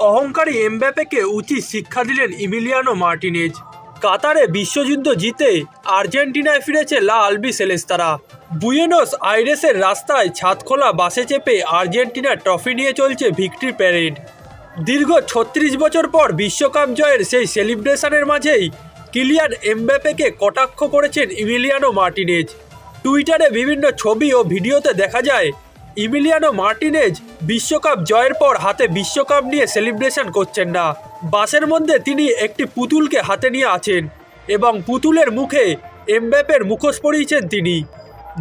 অহংকারী এমব্যাপেকে উচিত শিক্ষা দিলেন ইমিলিয়ানো মার্টিনেজ। কাতারে বিশ্বযুদ্ধ জিতে আর্জেন্টিনায় ফিরেছে লা আলবি সেলেস্তারা বুয়েনোস আইরেসের রাস্তায় ছাদ খোলা বাসে চেপে আর্জেন্টিনার ট্রফি নিয়ে চলছে ভিক্টরি প্যারেড। দীর্ঘ ছত্রিশ বছর পর বিশ্বকাপ জয়ের সেই সেলিব্রেশনের মাঝেই কিলিয়ান এমব্যাপেকে কটাক্ষ করেছেন ইমিলিয়ানো মার্টিনেজ। টুইটারে বিভিন্ন ছবি ও ভিডিওতে দেখা যায় ইমিলিয়ানো মার্টিনেজ বিশ্বকাপ জয়ের পর হাতে বিশ্বকাপ নিয়ে সেলিব্রেশন করছেন না। বাসের মধ্যে তিনি একটি পুতুলকে হাতে নিয়ে আছেন এবং পুতুলের মুখে এমব্যাপের মুখোশ পরিয়েছেন তিনি।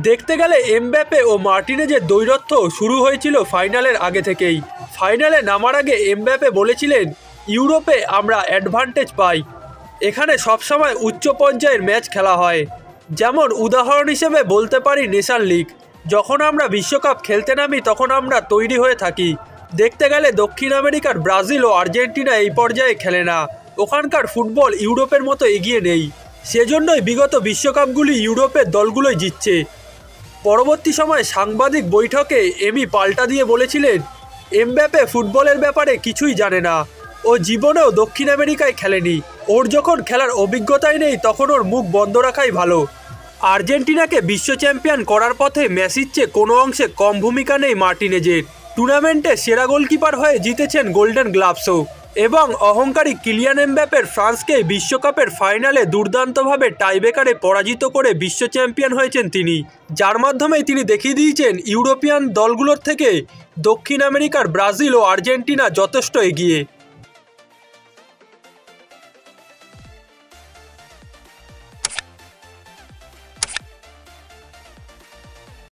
দেখতে গেলে এমব্যাপে ও মার্টিনেজের দৈরত্ব শুরু হয়েছিল ফাইনালের আগে থেকেই। ফাইনালে নামার আগে এমব্যাপে বলেছিলেন, ইউরোপে আমরা অ্যাডভান্টেজ পাই। এখানে সবসময় উচ্চ পর্যায়ের ম্যাচ খেলা হয়। যেমন উদাহরণ হিসেবে বলতে পারি নেশান লিগ। যখন আমরা বিশ্বকাপ খেলতে নামি তখন আমরা তৈরি হয়ে থাকি। দেখতে গেলে দক্ষিণ আমেরিকার ব্রাজিল ও আর্জেন্টিনা এই পর্যায়ে খেলে না। ওখানকার ফুটবল ইউরোপের মতো এগিয়ে নেই। সেজন্যই বিগত বিশ্বকাপগুলি ইউরোপের দলগুলোই জিতছে। পরবর্তী সময়ে সাংবাদিক বৈঠকে এমি পাল্টা দিয়ে বলেছিলেন, এমব্যাপে ফুটবলের ব্যাপারে কিছুই জানে না। ও জীবনেও দক্ষিণ আমেরিকায় খেলেনি। ওর যখন খেলার অভিজ্ঞতাই নেই তখন ওর মুখ বন্ধ রাখাই ভালো। আর্জেন্টিনাকে বিশ্ব চ্যাম্পিয়ন করার পথে মেসির চেয়ে কোনো অংশে কম ভূমিকা নেই মার্টিনেজের। টুর্নামেন্টে সেরা গোলকিপার হয়ে জিতেছেন গোল্ডেন গ্লাভসও। এবং অহংকারী কিলিয়ান এমব্যাপের ফ্রান্সকে বিশ্বকাপের ফাইনালে দুর্দান্তভাবে টাইবেকারে পরাজিত করে বিশ্ব চ্যাম্পিয়ন হয়েছেন তিনি। যার মাধ্যমেই তিনি দেখিয়ে দিয়েছেন ইউরোপিয়ান দলগুলোর থেকে দক্ষিণ আমেরিকার ব্রাজিল ও আর্জেন্টিনা যথেষ্ট এগিয়ে।